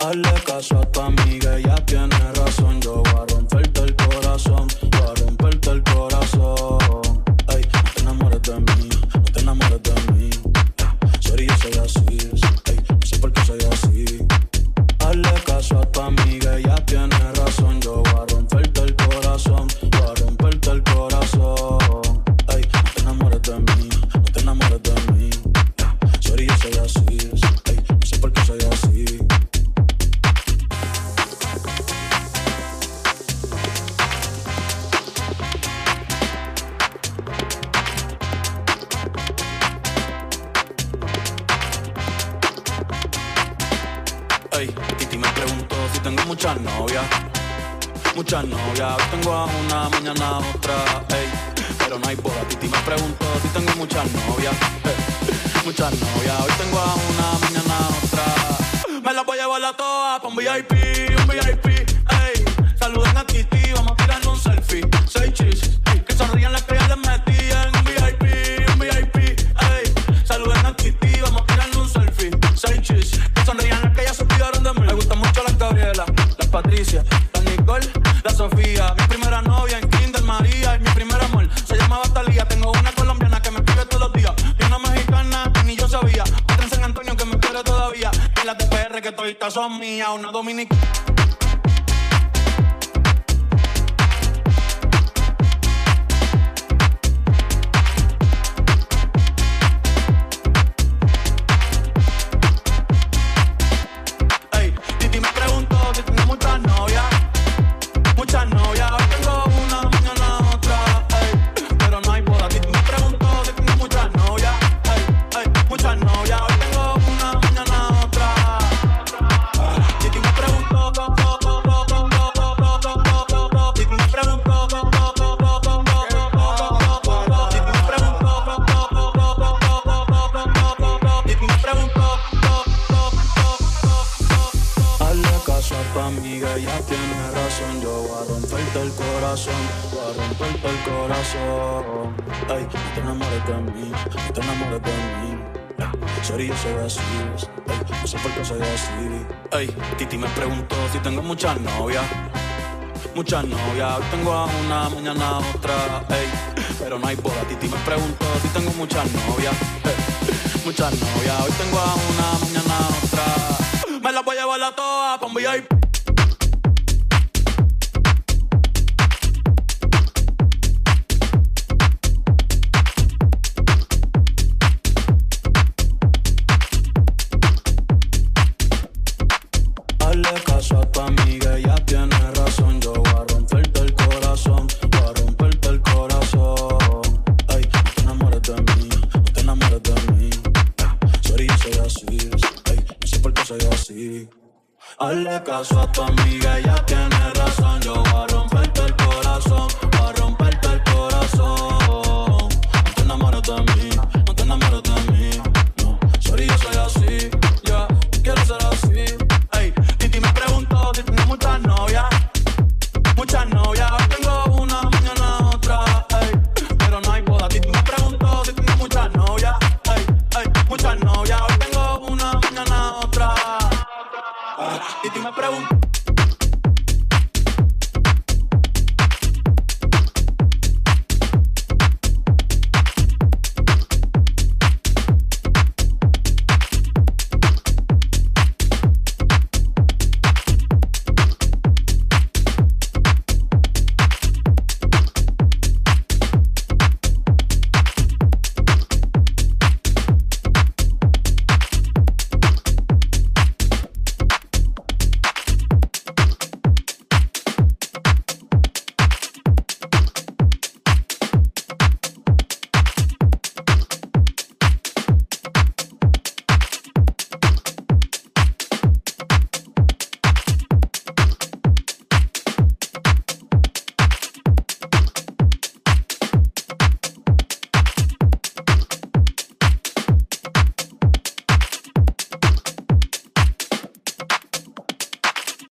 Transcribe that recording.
Hazle caso a tu amiga, ella tiene razón. Yo voy a romperte el corazón, voy a romperte el corazón. Titi me preguntó si tengo muchas novias. Muchas novias, hoy tengo a una, mañana otra, ey. Pero no hay boda. Titi me preguntó si tengo muchas novias. Muchas novias, hoy tengo a una, mañana otra. Me las voy a llevar a todas pa' un VIP, un VIP, ey. Saluden a Titi, vamos a tirar un selfie. Seis chis, novia en Kinder María y mi primer amor se llamaba Talía. Tengo una colombiana que me escribe todos los días y una mexicana que ni yo sabía. Otra en San Antonio que me quiere todavía y las de PR que todavía son mías. Una dominicana. Romperte el corazón, voy a romperte el corazón. Ay, no te enamores de mí, no te enamores de mí. Sorry, yo soy así, ay, no sé por qué soy así. Ay, Titi me preguntó si tengo muchas novias. Muchas novias, hoy tengo a una, mañana a otra, ey. Pero no hay boda, Titi me preguntó si tengo muchas novias. Muchas novias, hoy tengo a una, mañana a otra. Me las voy a llevar a todas pa' un VIP. Hazle caso a tu amiga, ella tiene